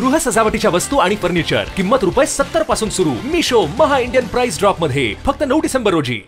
गृह सजावटीच्या वस्तू आणि फर्निचर. किंमत रुपये सत्तरपासून सुरू. मिशो महा इंडियन प्राइस ड्रॉपमध्ये. फक्त नऊ डिसेंबर रोजी.